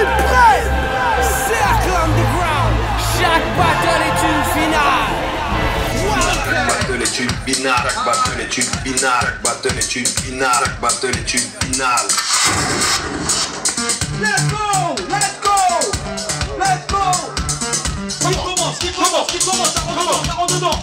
prêt. Cercle Underground, chaque battle est une finale. Battle est une finale, battle est une finale, battle est une finale, battle est une finale. Let's go. Let's go. Let's go. Qui commence Qui commence Qui commence Ça rentre dedans, ça rentre dedans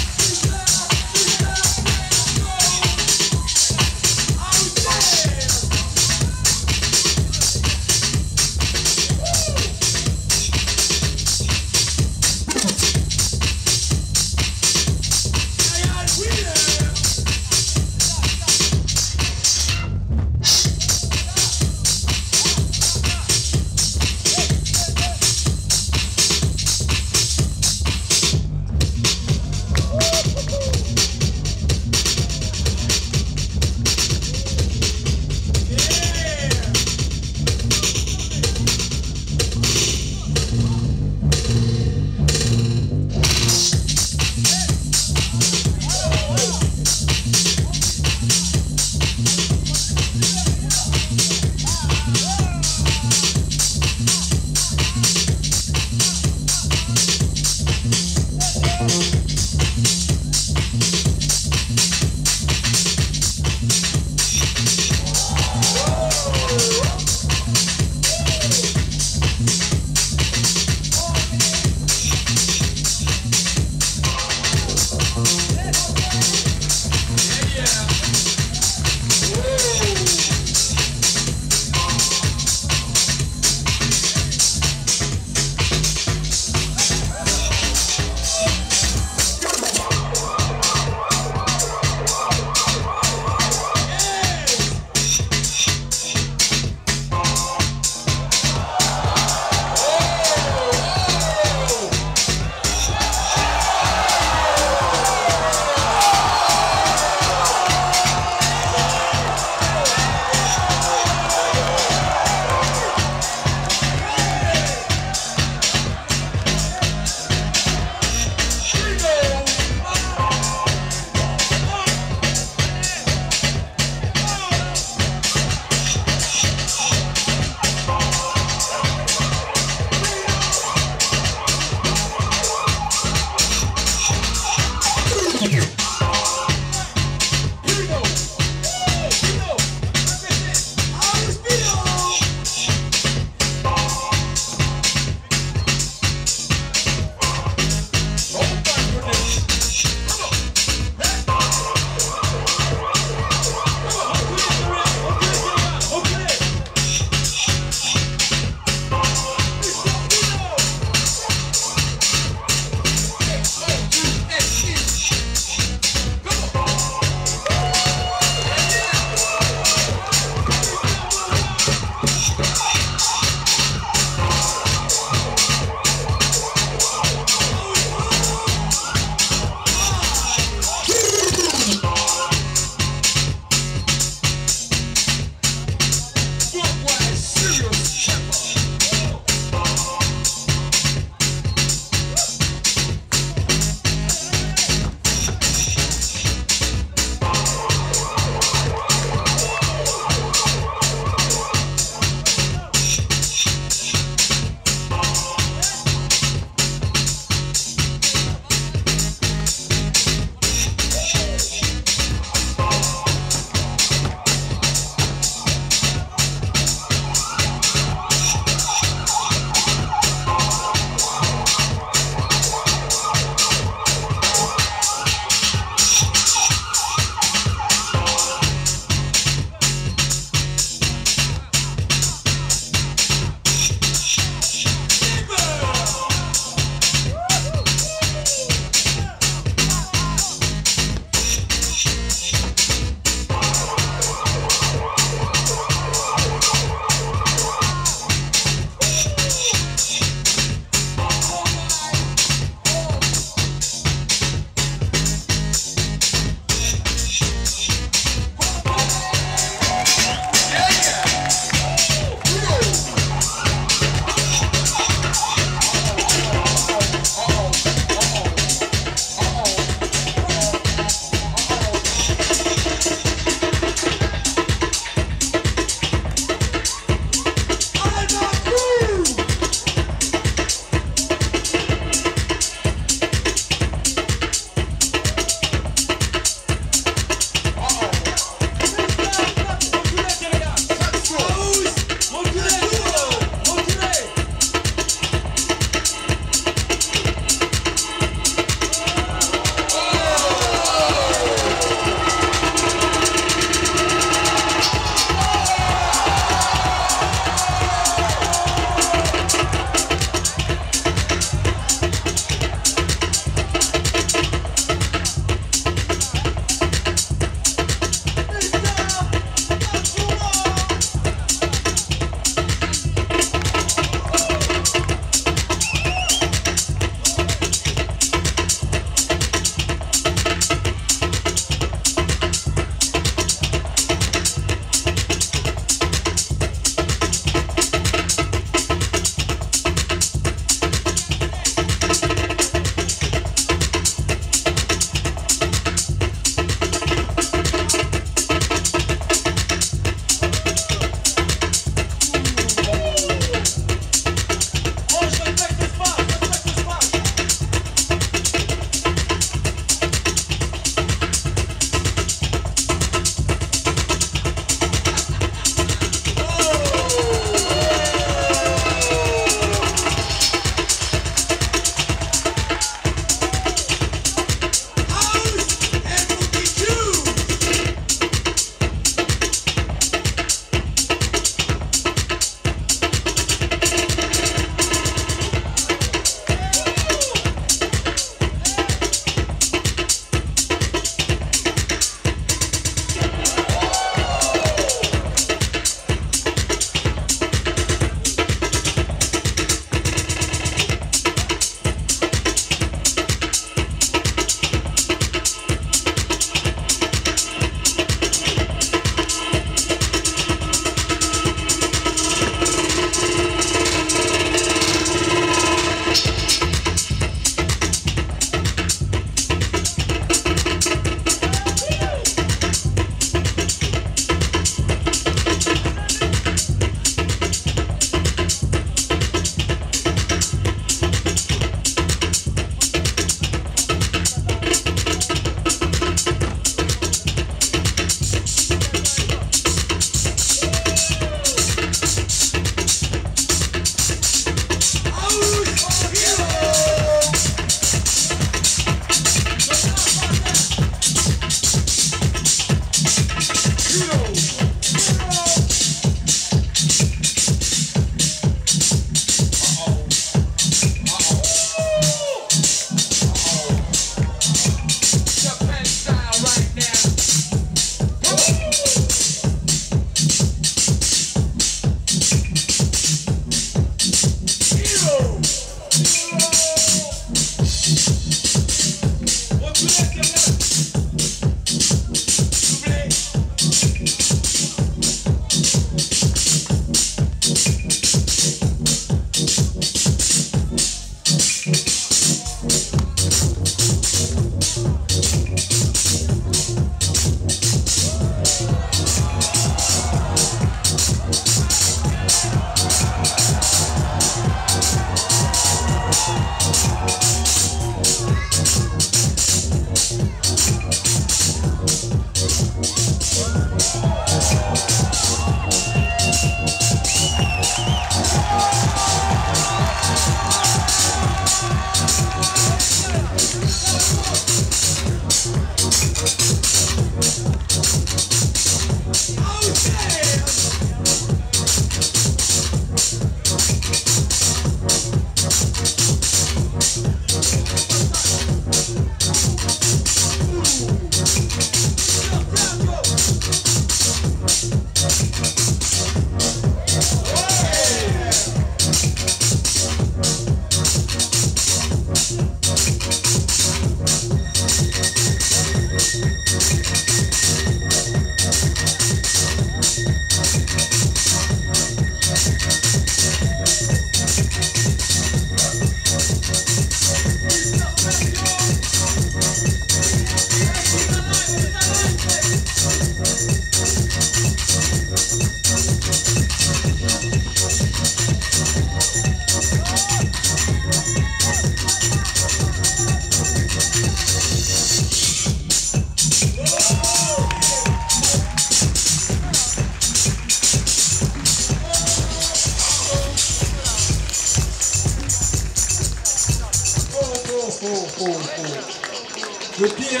Le pire.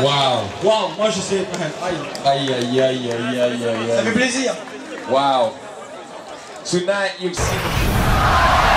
Wow. Waouh, moi je sais. Aïe. Aïe aïe aïe aïe aïe aïe Ça fait plaisir. Wow. Tonight you've seen